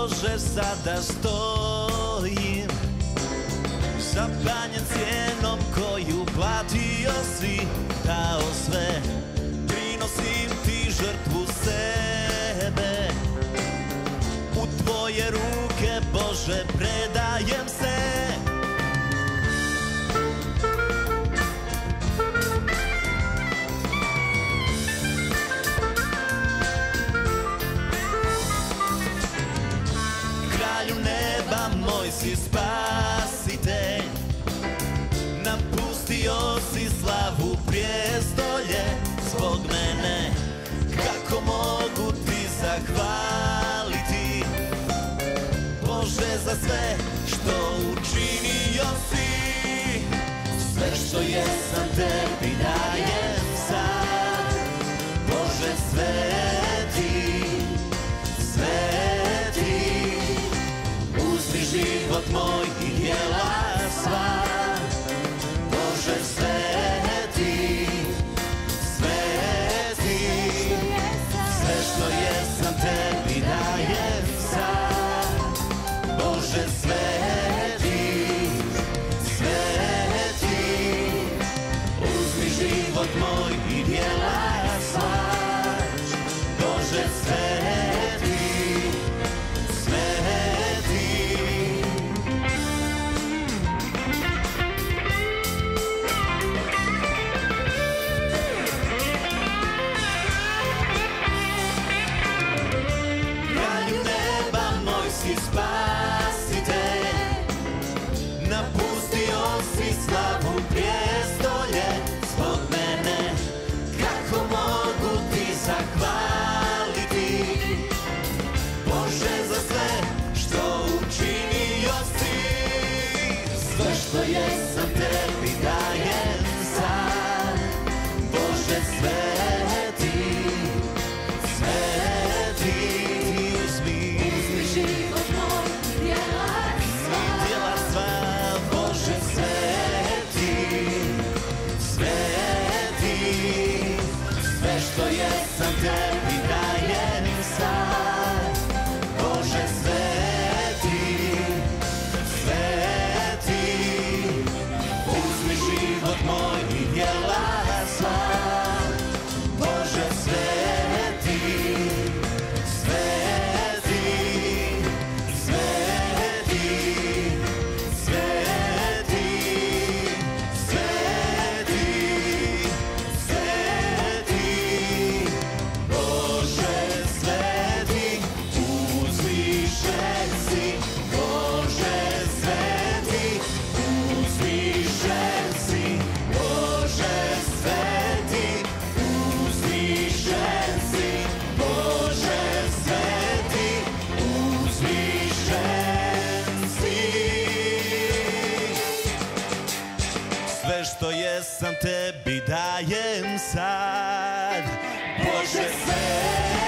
Bože, sada stojim Za banjan cijenom koju platio si Dao sve, prinosim ti žrtvu sebe. U tvoje ruke Bože predajem se. si spasitelj Napustio si slavu prijestolje. Zbog mene Kako mogu ti zahvaliti? Bože za sve for yes. am sad. Boże, sen.